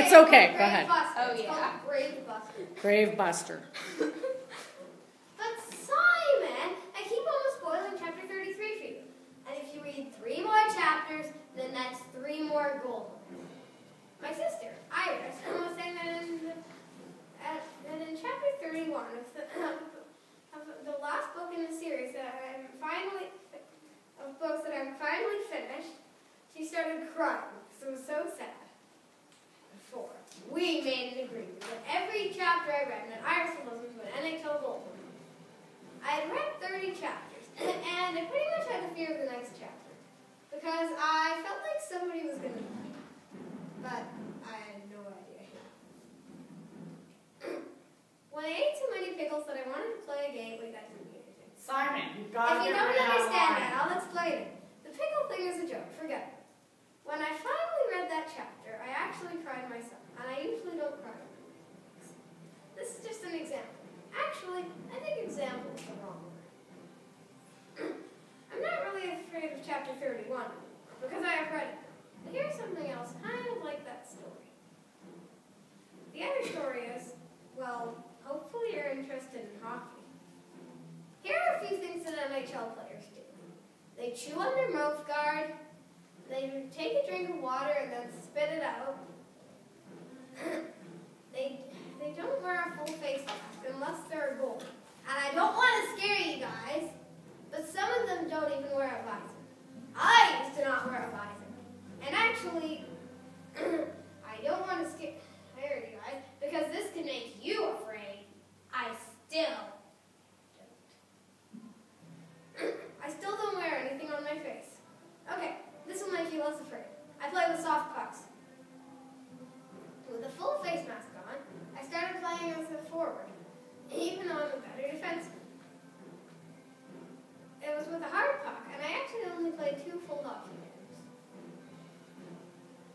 okay. Go ahead. Buster. Oh, It's yeah. called Grave Buster. Grave Buster. But Simon, I keep almost spoiling chapter 33 for you. And if you read three more chapters, then that's three more gold. My sister, Iris, was saying that in, the, uh, that in chapter 31 of the, of the last book in the series that I'm finally, of books that I'm finally finished, she started crying because it was so sad. We made an agreement that every chapter I read, that Iris listen to an NHL gold. I had read 30 chapters, and I pretty much had to fear of the next chapter because I felt like somebody was going to die, but I had no idea. when I ate so many pickles that I wanted to play a game, wait, that didn't mean anything. Simon, you've got If to you don't rid of that understand that, I'll explain it. The pickle thing is a joke. Forget it. When I finally read that chapter, I actually cried myself, and I usually don't cry. when I read books. This is just an example. Actually, I think example is the wrong word. I'm not really afraid of chapter 31 because I have read it. But here's something else, kind of like that story. The other story is, well, hopefully you're interested in hockey. Here are a few things that NHL players do. They chew on their mouth guard, they take a drink of water and then spit it out. they they don't wear a full face mask unless they're a goalie. And I don't want to scare you guys, but some of them don't even wear a visor. I used to not wear a visor. And actually, I don't want to scare you guys because this could make you afraid. I still don't. I still don't wear anything on my face. Okay, this will make you less afraid. I play with soft pucks. With a full face mask on, I started playing as a forward, even though I'm a better defenseman. It was with a hard puck, and I actually only played two full hockey games.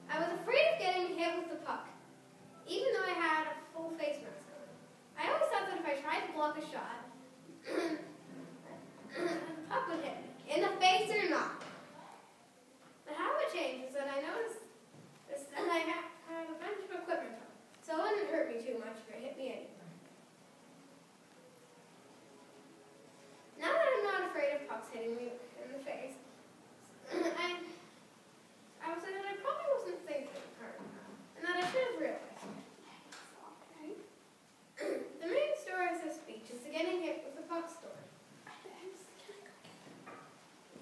I was afraid of getting hit with the puck, even though I had a full face mask on. I always thought that if I tried to block a shot, the puck would hit me, in the face or not. But how it changed is that I noticed is that I had, had a bunch of equipment on, so it wouldn't hurt me too much if it hit me anyway. Now that I'm not afraid of pucks hitting me in the face, I, I would say that I probably wasn't thinking hard enough, and that I should have realized. the main story of this speech is the getting hit with the puck story.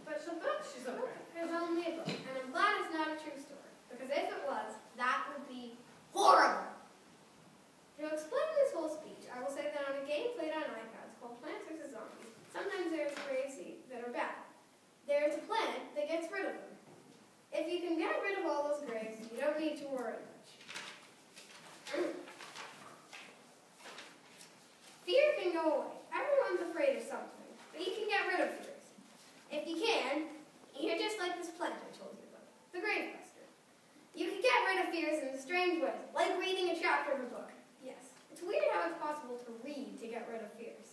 But the book She's okay. is only a book, and I'm glad it's not a true story, because if it was, that would be horrible. To explain this whole speech, I will say that on a game played on iPads called Plants vs. Zombies, sometimes there's graves that are bad. There's a plant that gets rid of them. If you can get rid of all those graves, you don't need to worry much. Fear can go away. Everyone's afraid of something, but you can get rid of fears. If you can, you're just like this plant I told you about, the grave buster. You can get rid of fears in strange ways, like reading a chapter of a book. Yes, it's weird how it's possible to read to get rid of fears.